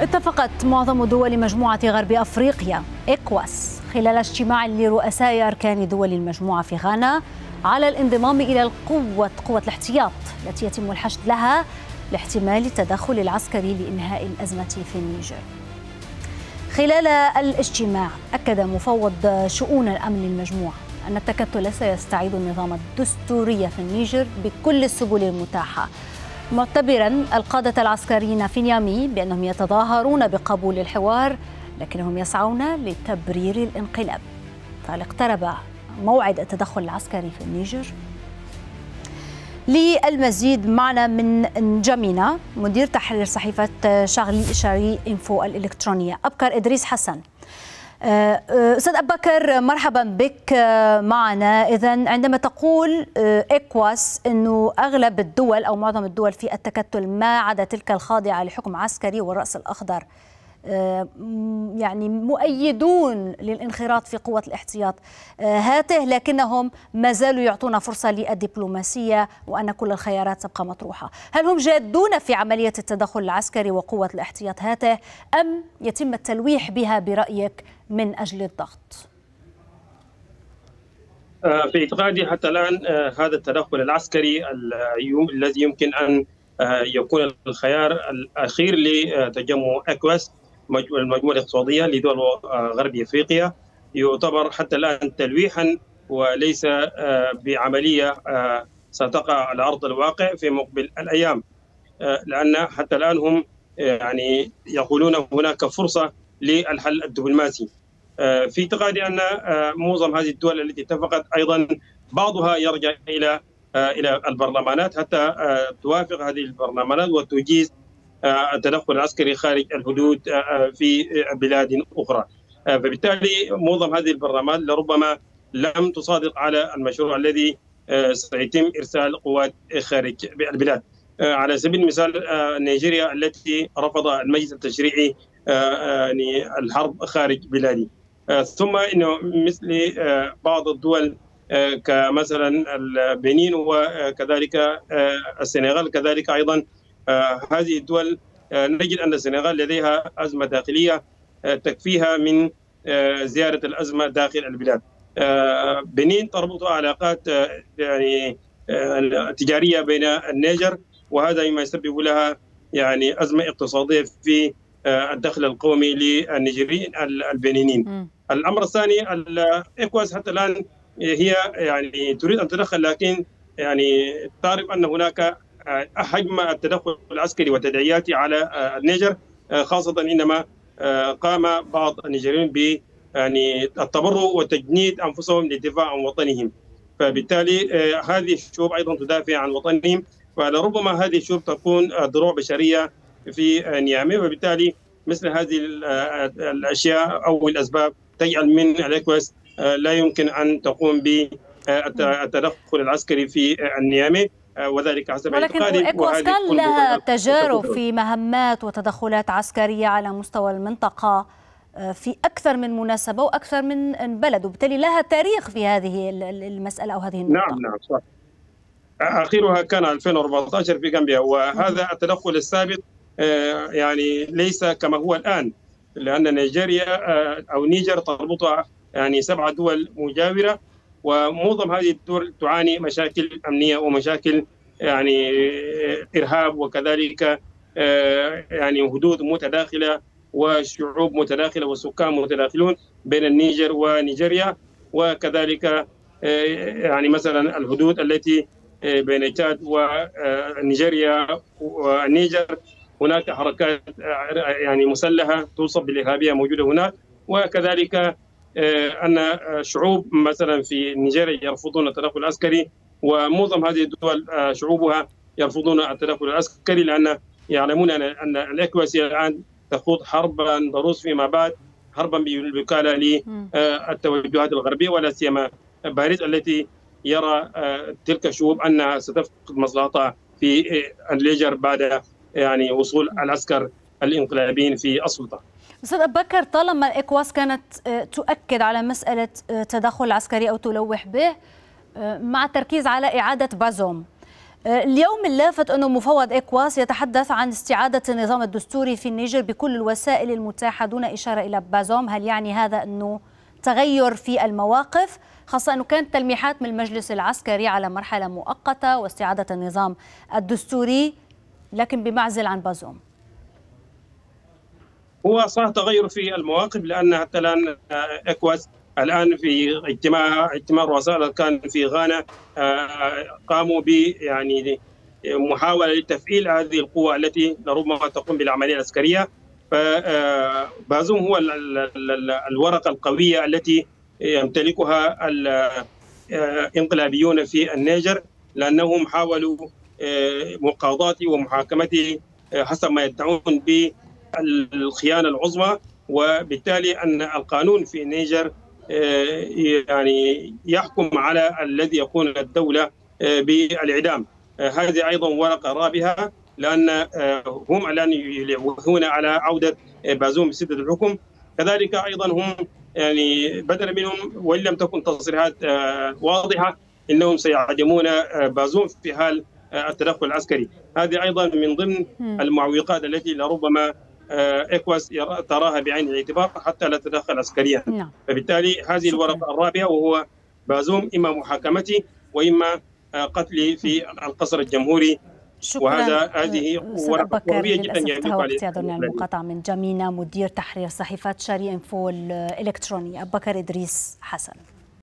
اتفقت معظم دول مجموعة غرب أفريقيا إكواس خلال اجتماع لرؤساء أركان دول المجموعة في غانا على الانضمام إلى القوة قوة الاحتياط التي يتم الحشد لها لاحتمال التدخل العسكري لإنهاء الأزمة في النيجر. خلال الاجتماع أكد مفوض شؤون الأمن بالمجموعة أن التكتل سيستعيد النظام الدستوري في النيجر بكل السبل المتاحة معتبرا القادة العسكريين في نيامي بأنهم يتظاهرون بقبول الحوار لكنهم يسعون لتبرير الانقلاب. فهل اقترب موعد التدخل العسكري في النيجر؟ للمزيد معنا من جمينة مدير تحرير صحيفة شاري إنفو الإلكترونية. أبكر إدريس حسن. أستاذ أبو بكر مرحبا بك معنا. إذا عندما تقول إكواس أنه أغلب الدول أو معظم الدول في التكتل ما عدا تلك الخاضعة لحكم عسكري والرأس الأخضر. يعني مؤيدون للانخراط في قوة الاحتياط هاته لكنهم ما زالوا يعطون فرصة للدبلوماسية وأن كل الخيارات تبقى مطروحة هل هم جادون في عملية التدخل العسكري وقوة الاحتياط هاته أم يتم التلويح بها برأيك من أجل الضغط؟ في اعتقادي حتى الآن هذا التدخل العسكري الذي يمكن أن يكون الخيار الأخير لتجمع أكواس المجموعه الاقتصادية لدول غرب إفريقيا. يعتبر حتى الآن تلويحا وليس بعملية ستقع على أرض الواقع في مقبل الأيام. لأن حتى الآن هم يعني يقولون هناك فرصة للحل الدبلوماسي. في اعتقادي أن معظم هذه الدول التي اتفقت أيضا بعضها يرجع إلى إلى البرلمانات حتى توافق هذه البرلمانات وتجيز التدخل العسكري خارج الحدود في بلاد أخرى. فبالتالي معظم هذه البرلمان لربما لم تصادق على المشروع الذي سيتم إرسال قوات خارج البلاد. على سبيل المثال نيجيريا التي رفض المجلس التشريعي يعني الحرب خارج بلادي. ثم إنه مثل بعض الدول كمثلا البنين وكذلك السنغال كذلك أيضا هذه الدول نجد أن السنغال لديها أزمة داخلية تكفيها من زيادة الأزمة داخل البلاد. بنين تربط علاقات يعني تجارية بين النيجر وهذا مما يسبب لها يعني أزمة اقتصادية في الدخل القومي للنيجيريين البنينيين. الأمر الثاني الايكواس حتى الآن هي يعني تريد أن تدخل لكن يعني تعرف أن هناك حجم التدخل العسكري وتداعياته على النيجر. خاصة إنما قام بعض النيجيريين ب يعني التبرع وتجنيد أنفسهم للدفاع عن وطنهم. فبالتالي هذه الشعوب أيضا تدافع عن وطنهم. ولربما هذه الشعوب تكون ضروع بشرية في نيامي. وبالتالي مثل هذه الأشياء أو الأسباب تجعل من الإكواس لا يمكن أن تقوم بالتدخل العسكري في النيامي. وذلك حسب ولكن إكواس كان لها تجارب في مهمات وتدخلات عسكرية على مستوى المنطقة في أكثر من مناسبة وأكثر من بلد وبالتالي لها تاريخ في هذه المسألة أو هذه النقطة. نعم نعم صح. آخرها كان 2014 في غامبيا وهذا التدخل السابق يعني ليس كما هو الآن لأن نيجيريا أو نيجر تربطها يعني سبعة دول مجاورة. ومعظم هذه الدول تعاني مشاكل أمنية ومشاكل يعني إرهاب وكذلك يعني حدود متداخلة وشعوب متداخلة وسكان متداخلون بين النيجر ونيجيريا وكذلك يعني مثلا الحدود التي بين تشاد ونيجيريا والنيجر. هناك حركات يعني مسلحة توصف بالإرهابية موجودة هناك وكذلك أن شعوب مثلا في نيجيريا يرفضون التدخل العسكري ومعظم هذه الدول شعوبها يرفضون التدخل العسكري لأن يعلمون أن الاكواس الآن تخوض حربا ضروس فيما بعد حربا بالوكاله للتوجهات الغربية ولا سيما باريس التي يرى تلك الشعوب انها ستفقد مصلحتها في النيجر بعد يعني وصول العسكر الإنقلابيين في السلطة. أستاذ ابو بكر طالما الاكواس كانت تؤكد على مسألة تدخل عسكري أو تلوح به مع التركيز على إعادة بازوم. اليوم اللافت أنه مفوض إكواس يتحدث عن استعادة النظام الدستوري في النيجر بكل الوسائل المتاحة دون إشارة إلى بازوم. هل يعني هذا أنه تغير في المواقف؟ خاصة أنه كانت تلميحات من المجلس العسكري على مرحلة مؤقتة واستعادة النظام الدستوري لكن بمعزل عن بازوم. هو صح تغير في المواقف لأن حتى الآن إكواس الآن في اجتماع اجتماع رؤساء الاركان في غانا قاموا ب يعني محاولة لتفعيل هذه القوى التي لربما تقوم بالعملية العسكرية. فبازوم هو الورقة القوية التي يمتلكها الانقلابيون في النيجر لأنهم حاولوا مقاضاته ومحاكمته حسب ما يدعون بالخيانه العظمى وبالتالي أن القانون في النيجر يعني يحكم على الذي يكون الدولة بالإعدام. هذه أيضا ورقة رابحة لأن هم الآن يلوحون على عودة بازوم بسدة الحكم. كذلك أيضا هم يعني بدلا منهم وإن لم تكن تصريحات واضحة إنهم سيعدمون بازوم في حال التدخل العسكري. هذه أيضا من ضمن المعوقات التي لربما اكواس تراها بعين الاعتبار حتى لا تتدخل عسكريا. نعم. فبالتالي هذه. الورقة الرابعة وهو بازوم إما محاكمته وإما قتلي في القصر الجمهوري. شكرا. وهذا هذه ورقة قوية جدا يجب عليها. المقاطعة من جمينه مدير تحرير صحيفة شاري إنفو الالكتروني ابو بكر إدريس حسن.